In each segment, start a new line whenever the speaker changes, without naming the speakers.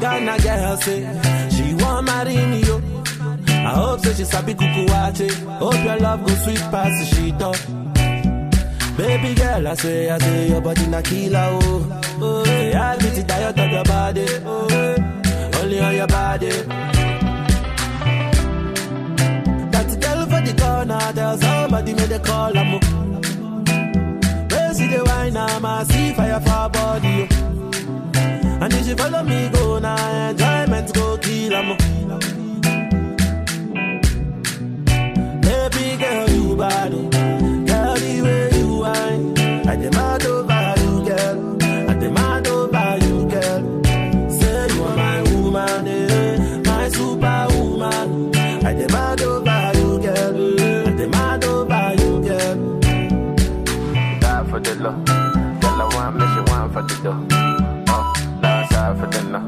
Ghana girl say she want marry. I hope she sabi kuku waakye. Hope your love go sweet past sheet up. Baby girl, I say, I say your body na killer oh. Oh, yeah, I beat the diet of your body. Oh, only on your body. That girl for the corner, there's somebody made a call. I'm oh. Where see the wine, I'm a see fire for body. oh. And if she follow me, go now, enjoyment go kill 'em. Oh. Baby girl, you bad. Oh.
Oh, for the dough. Oh, die side for.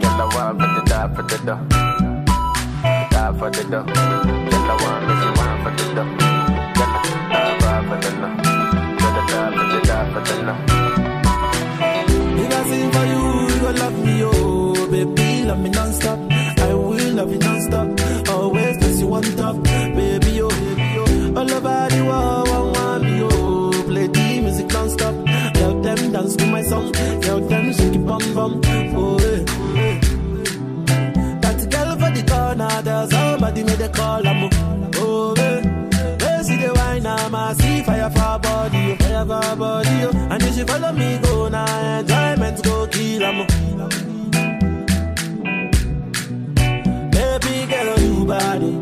Tell her one, but the die for the dough. Die for the her one, but she want for the. Tell die for the. Tell die for the die for no.
If I sing for you, you gon' love me, oh Baby, love me non-stop I will love you non-stop Always place you on top my song Tell them shake it bum bum Oh, eh. That girl for the corner There's somebody made a call, I'm Oh, eh Where see the wine, I'm a see fire for body, fire for body, oh. And if she follow me, go now, enjoyment go kill 'em. Baby girl, you oh.